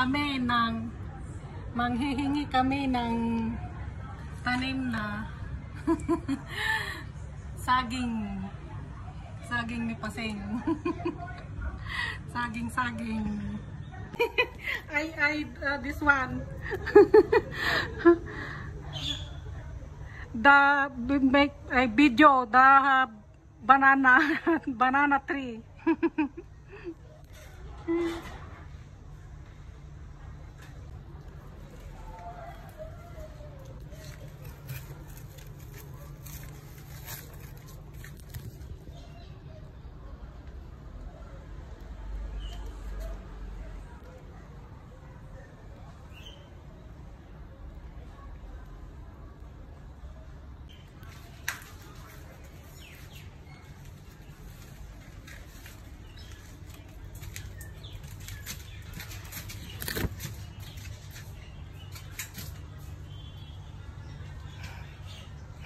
kami ng manghihingi kami ng tanim na saging saging ni Paseng. Saging saging. I I uh, this one. The make a video the banana banana tree